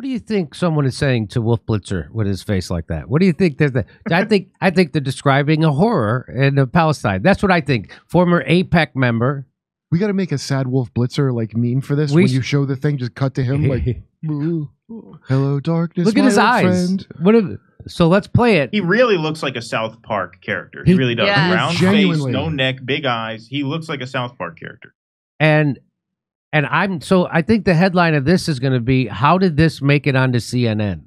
What do you think someone is saying to Wolf Blitzer with his face like that? What do you think? There's the, I think I think they're describing a horror in Palestine. That's what I think. Former AIPAC member. We got to make a sad Wolf Blitzer like meme for this. We when you show the thing, just cut to him like, "Hello, darkness." Look at my his old eyes. friend." What? If, so let's play it. He really looks like a South Park character. He, He- really does. Yes. Round face, no neck, big eyes. He looks like a South Park character. and and I'm so I think the headline of this is going to be how did this make it onto CNN?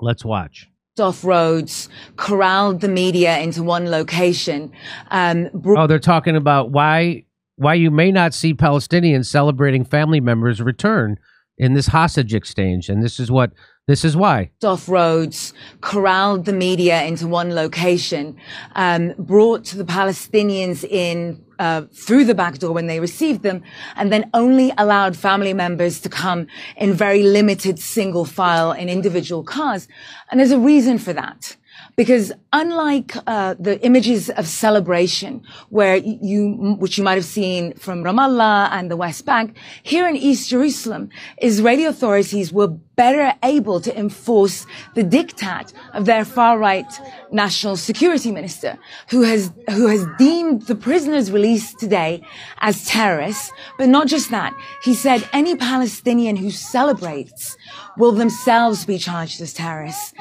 Let's watch. off roads, corralled the media into one location, um, brought Oh, they're talking about why why you may not see Palestinians celebrating family members' return in this hostage exchange, and this is what this is why. off roads, corralled the media into one location, um, brought the Palestinians in uh, through the back door when they received them, and then only allowed family members to come in very limited single file in individual cars. And there's a reason for that. Because unlike uh, the images of celebration, where you, which you might have seen from Ramallah and the West Bank, here in East Jerusalem, Israeli authorities were better able to enforce the diktat of their far-right national security minister, who has who has deemed the prisoners released today as terrorists. But not just that, he said any Palestinian who celebrates will themselves be charged as terrorists.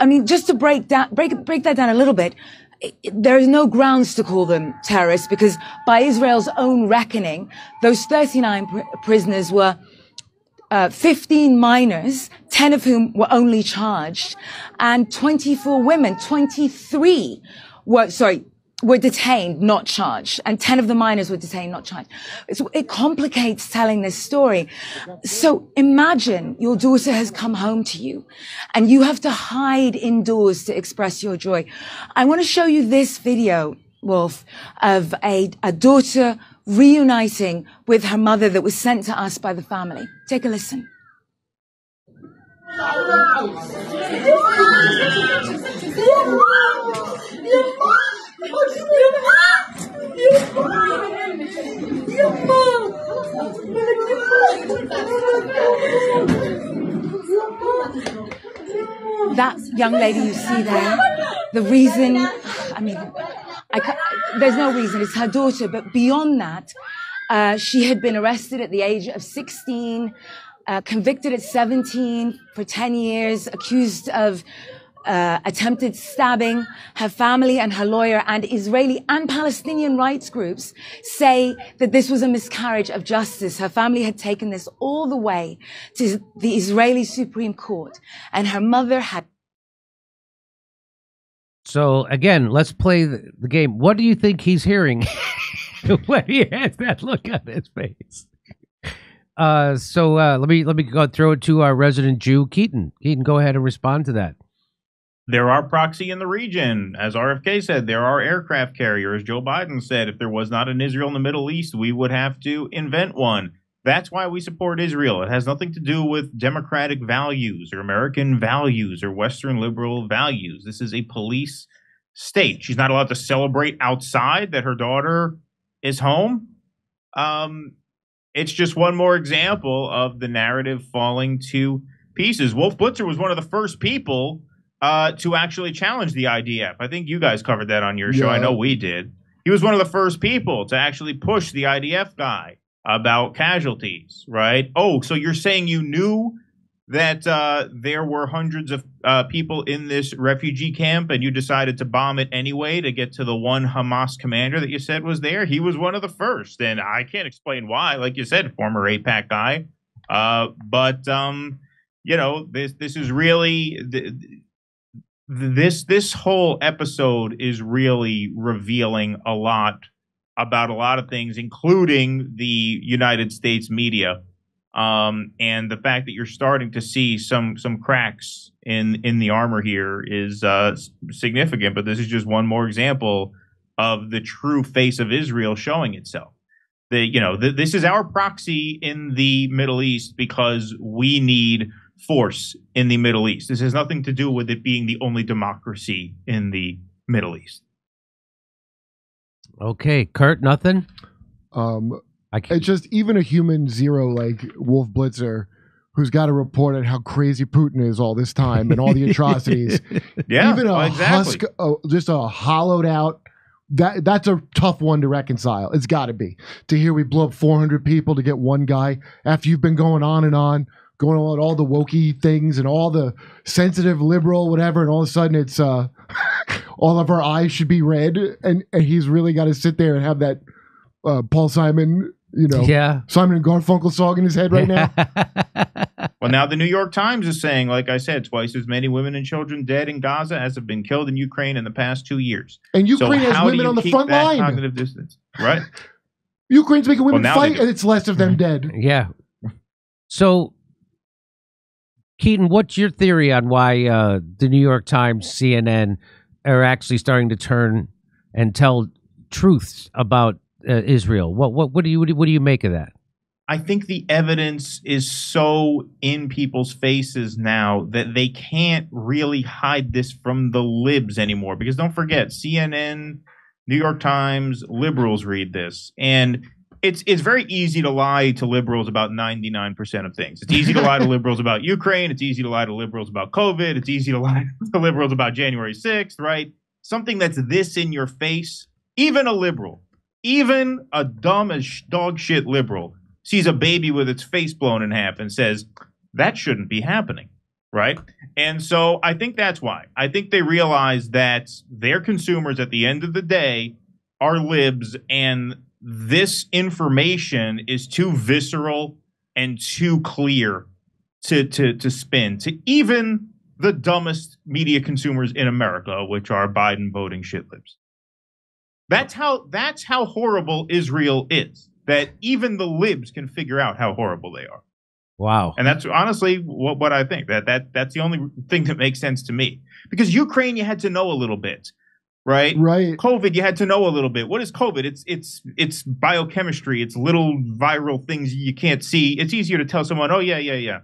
I- mean, just to break down, break, break that down a little bit, there is no grounds to call them terrorists because by Israel's own reckoning, those 39 pr- prisoners were uh, 15 minors, 10 of whom were only charged, and 24 women, 23 were, sorry, were detained, not charged, and 10 of the minors were detained, not charged. So it complicates telling this story. So imagine your daughter has come home to you and you have to hide indoors to express your joy. I want to show you this video, Wolf, of a, a daughter reuniting with her mother that was sent to us by the family. Take a listen. That young lady you see there, the reason, I mean, there's no reason, it's her daughter, but beyond that, uh, she had been arrested at the age of 16, uh, convicted at 17 for 10 years, accused of uh, attempted stabbing. Her family and her lawyer and Israeli and Palestinian rights groups say that this was a miscarriage of justice. Her family had taken this all the way to the Israeli Supreme Court and her mother had So again, let's play the, the game. What do you think he's hearing when he has that look on his face? Uh, so uh, let me let me go throw it to our resident Jew, Keaton. Keaton, go ahead and respond to that. There are proxy in the region. As RFK said, there are aircraft carriers. Joe Biden said if there was not an Israel in the Middle East, we would have to invent one. That's why we support Israel. It has nothing to do with democratic values or American values or Western liberal values. This is a police state. She's not allowed to celebrate outside that her daughter is home. Um, it's just one more example of the narrative falling to pieces. Wolf Blitzer was one of the first people uh, to actually challenge the IDF. I think you guys covered that on your show. I know we did. He was one of the first people to actually push the IDF guy about casualties, right? Oh, so you're saying you knew that uh, there were hundreds of uh, people in this refugee camp and you decided to bomb it anyway to get to the one Hamas commander that you said was there? He was one of the first. And I can't explain why. Like you said, former AIPAC guy. Uh, but, um, you know, this, this is really. th- this this whole episode is really revealing a lot about a lot of things, including the United States media, um, and the fact that you're starting to see some some cracks in in the armor here is uh, significant. But this is just one more example of the true face of Israel showing itself. The you know th- this is our proxy in the Middle East because we need force in the Middle East. This has nothing to do with it being the only democracy in the Middle East. Okay, Kurt, nothing. Um, I can't. it's just even a human zero like Wolf Blitzer, who's got to report on how crazy Putin is all this time and all the atrocities. Yeah, Even a well, exactly. husk, uh, just a hollowed out. That that's a tough one to reconcile. It's got to be to hear we blow up 400 people to get one guy after you've been going on and on, going on all the wokey things and all the sensitive liberal whatever, and all of a sudden it's uh, all of our eyes should be red, and, and he's really got to sit there and have that uh, Paul Simon, you know, Yeah. Simon and Garfunkel song in his head right now. Well, now the New York Times is saying, like I said, twice as many women and children dead in Gaza as have been killed in Ukraine in the past two years. And Ukraine so has women on the keep front that line. Cognitive dissonance, right? Ukraine's making women now they fight. Mm-hmm. and it's less of them dead. Yeah. So, Keaton, what's your theory on why uh, the New York Times, CNN are actually starting to turn and tell truths about uh, Israel? What what what do you what do you- what do you make of that? I think the evidence is so in people's faces now that they can't really hide this from the libs anymore. Because don't forget, CNN, New York Times, liberals read this, and it's it's very easy to lie to liberals about ninety nine percent of things. It's easy to lie to liberals about Ukraine. It's easy to lie to liberals about COVID. It's easy to lie to liberals about January sixth. Right? Something that's this in your face. Even a liberal, even a dumb as dog shit liberal sees a baby with its face blown in half and says, that shouldn't be happening. Right. And so I think that's why. I think they realize that their consumers at the end of the day are libs and this information is too visceral and too clear to, to, to spin to even the dumbest media consumers in America, which are Biden voting shit libs. That's how that's how horrible Israel is. That even the libs can figure out how horrible they are. Wow. And that's honestly what, what I think. That that that's the only thing that makes sense to me. Because Ukraine you had to know a little bit, right? Right. COVID you had to know a little bit. What is COVID? It's it's it's biochemistry. It's little viral things you can't see. It's easier to tell someone, "Oh yeah, yeah, yeah."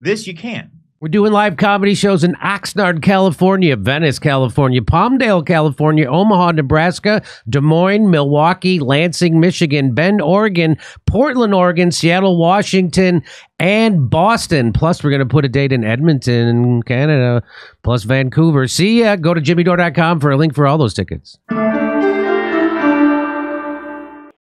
This you can. We're doing live comedy shows in Oxnard, California, Venice, California, Palmdale, California, Omaha, Nebraska, Des Moines, Milwaukee, Lansing, Michigan, Bend, Oregon, Portland, Oregon, Seattle, Washington, and Boston. Plus, we're going to put a date in Edmonton, Canada, plus Vancouver. See ya. Go to jimmydore.com for a link for all those tickets.